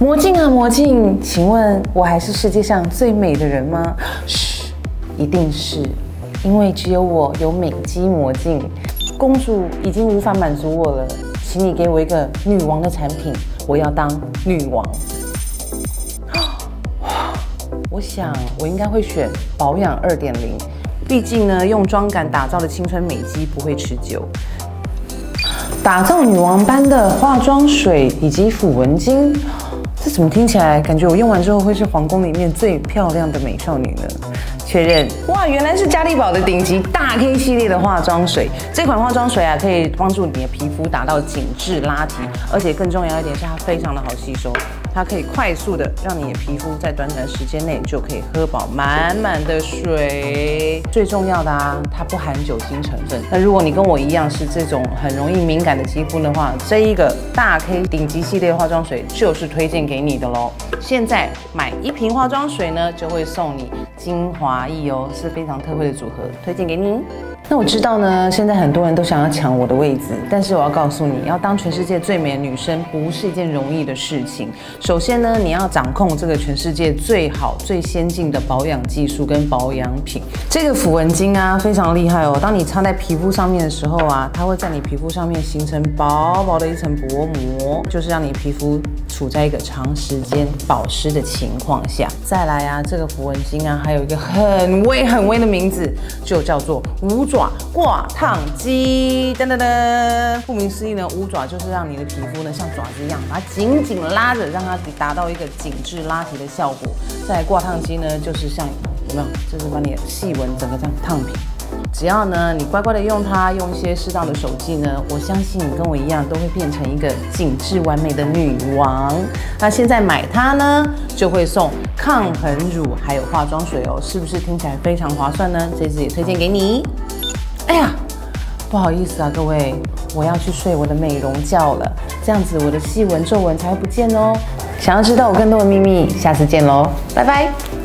魔镜啊魔镜，请问我还是世界上最美的人吗？嘘，一定是，因为只有我有美肌魔镜。公主已经无法满足我了，请你给我一个女王的产品，我要当女王。我想我应该会选保养二点零，毕竟呢，用妆感打造的青春美肌不会持久。打造女王般的化妆水以及抚纹巾，这怎么听起来感觉我用完之后会是皇宫里面最漂亮的美少女呢？确认哇，原来是嘉利宝的顶级大 K 系列的化妆水。这款化妆水啊，可以帮助你的皮肤达到紧致拉提，而且更重要一点是它非常的好吸收。它可以快速的让你的皮肤在短短时间内就可以喝饱满满的水。最重要的啊，它不含酒精成分。那如果你跟我一样是这种很容易敏感的肌肤的话，这一个大 K 顶级系列化妆水就是推荐给你的喽。现在买一瓶化妆水呢，就会送你精华液哦，是非常特惠的组合，推荐给您。那我知道呢，现在很多人都想要抢我的位置，但是我要告诉你，要当全世界最美的女生不是一件容易的事情。首先呢，你要掌控这个全世界最好、最先进的保养技术跟保养品。这个抚纹巾啊，非常厉害哦。当你擦在皮肤上面的时候啊，它会在你皮肤上面形成薄薄的一层薄膜，就是让你皮肤处在一个长时间保湿的情况下。再来啊，这个抚纹巾啊，还有一个很微很微的名字，就叫做五爪。挂烫机，噔噔噔，顾名思义呢，五爪就是让你的皮肤呢像爪子一样，把它紧紧拉着，让它达到一个紧致拉提的效果。再挂烫机呢，就是像有没有，就是把你的细纹整个这样烫平。只要呢你乖乖的用它，用一些适当的手技呢，我相信你跟我一样都会变成一个紧致完美的女王。那现在买它呢，就会送抗痕乳还有化妆水哦，是不是听起来非常划算呢？这次也推荐给你。哎呀，不好意思啊，各位，我要去睡我的美容觉了，这样子我的细纹皱纹才会不见哦。想要知道我更多的秘密，下次见喽，拜拜。